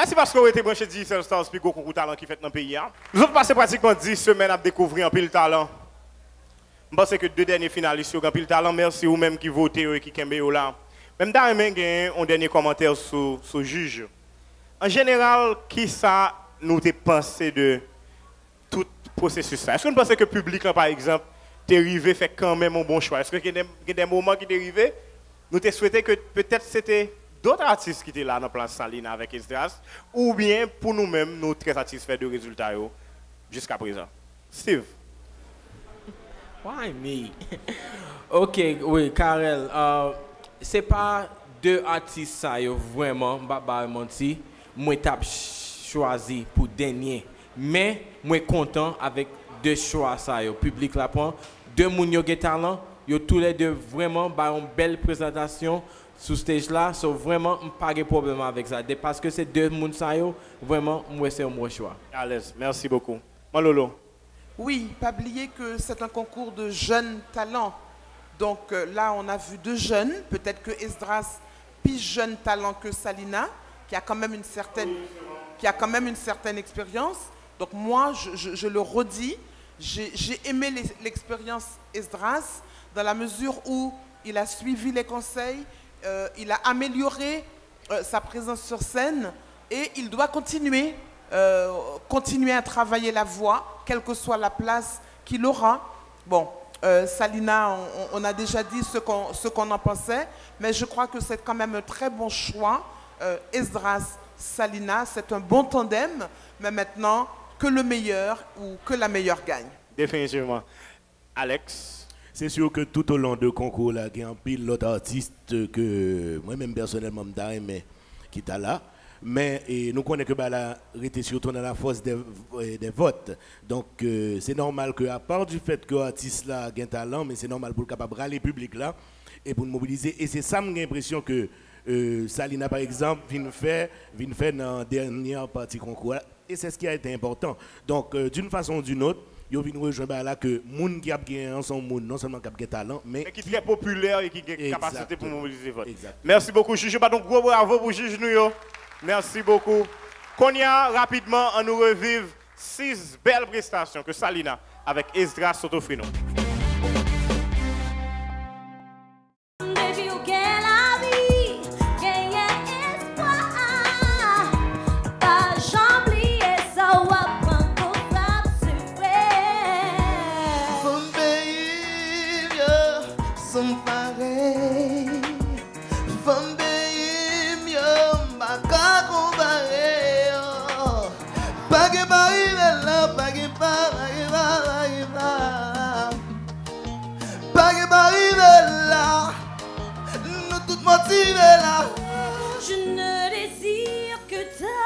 Merci parce que vous été branché 10 Stars puis concours talent qui fait dans le pays. hein. Nous avons passé pratiquement 10 semaines à découvrir un pile talent. Je pense que deux derniers finalistes ont un pile talent. Merci vous même qui votez et qui kembe là. Même dans un dernier commentaire sur sur juge. En général, qui ça nous t'es pensé de tout processus Est-ce que vous pensez que le public là, par exemple t'es arrivé fait quand même un bon choix? Est-ce qu'il y a des, moments qui arrivé nous t'es souhaité que peut-être c'était d'autres artistes qui étaient là dans la place Salina avec Esdras, ou bien pour nous-mêmes, nous très satisfaits du résultat jusqu'à présent. Steve, Why me? ok, oui, Karel. Euh, c'est pas deux artistes ça, yo, vraiment, Baba menti. Moi, t'ai choisi pour dernier. Mais, moi, content avec deux choix ça, yo. Public la prend. Deux moun talent. Yo tous les deux vraiment, bah, une belle présentation sur stage là. So, vraiment, pas de problème avec ça. De- Parce que c'est deux yo, vraiment, moi, c'est un bon choix. à l'aise. Merci beaucoup. Malolo. Oui, pas oublier que c'est un concours de jeunes talents. Donc euh, là, on a vu deux jeunes, peut-être que Esdras, plus jeune talent que Salina, qui a quand même une certaine, qui a quand même une certaine expérience. Donc moi, je, je- je le redis, j'ai aimé l'expérience Esdras dans la mesure où il a suivi les conseils, euh, il a amélioré euh, sa présence sur scène et il doit continuer, euh, continuer à travailler la voix, quelle que soit la place qu'il aura. Bon, Salina, on, a déjà dit ce qu'on en pensait, mais je crois que c'est quand même un très bon choix. Esdras, Salina, c'est un bon tandem, mais maintenant, que le meilleur ou que la meilleure gagne. Définitivement. Alex? C'est sûr que tout au long de concours, là, il y a un pile d'autres artistes que moi-même personnellement, je mais qui est là. Mais et nous connaissons que bah, la était surtout dans la force des, euh, des votes. Donc euh, c'est normal que, à part du fait que l'artiste là a un talent, mais c'est normal pour le capable de râler le public là et pour nous mobiliser. Et c'est ça, j'ai l'impression que euh, Salina, par exemple, vient faire, vient faire dans la dernière partie concours. Et c'est ce qui a été important. Donc, euh, d'une façon ou d'une autre, yo vinn rejoindre là que moun qui a gagné ensemble moun non seulement qui a gagné talent mais Mais qui est très populaire et qui a Exactement. capacité pour mobiliser vote. Merci beaucoup, juge. Bah, donc, gros bravo pour juge nous. Merci beaucoup. Konya, rapidement, on nous revive six belles prestations que Salina avec Esdras Sotofrino. Je ne désire que ta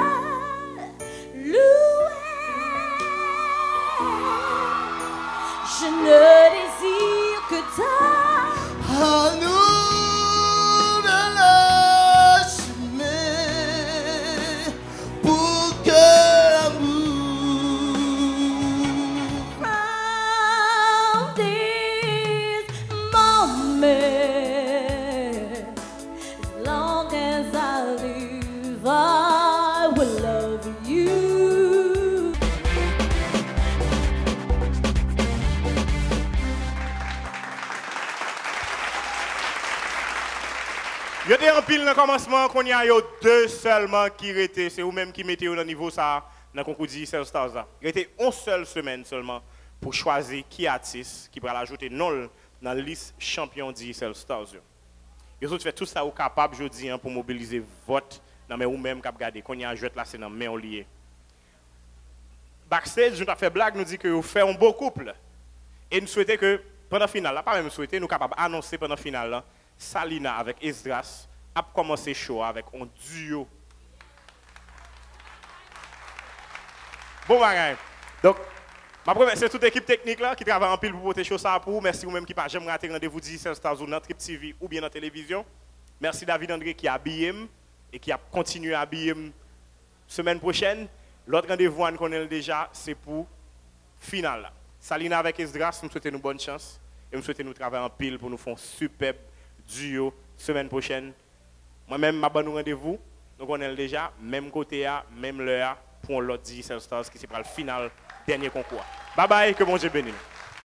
louer. Je ne désire que ta Il y a des en pile dans le commencement qu'on y a yo deux seulement qui étaient. C'est vous-même qui mettez au niveau ça dans le concours d'Israël Stars. Il été une seule semaine seulement pour choisir qui artiste qui va l'ajouter non dans la liste champion d'Israël Stars. yo. Ils ont fait tout ça au capable jeudi hein, pour mobiliser vote dans mais ou-même qui regardé qu'on y a joué là c'est dans main lié. Backstage, nous avons fait blague, nous dit que vous faites un beau couple. Et nous souhaitons que pendant la finale, pas même souhaiter, nous sommes capables d'annoncer pendant la finale, Salina avec Esdras a commencé chaud avec un duo. Bon bagage. Donc, ma première, c'est toute l'équipe technique là qui travaille en pile pour porter chaud ça pour vous. Merci vous-même qui pas jamais raté rendez-vous 17 Stars ou dans Trip TV ou bien dans la télévision. Merci David André qui a habillé et qui a continué à habiller semaine prochaine. L'autre rendez-vous, on connaît déjà, c'est pour finale. Salina avec Esdras, nous souhaitons nous bonne chance. Et nous souhaitons nous travailler en pile pour nous faire un superbe duo semaine prochaine. Moi-même, ma bonne rendez-vous. nous connaissons déjà, même côté, à, même l'heure, pour l'autre Digicel Stars qui sera le final, dernier concours. Bye bye, que bon Dieu bénisse.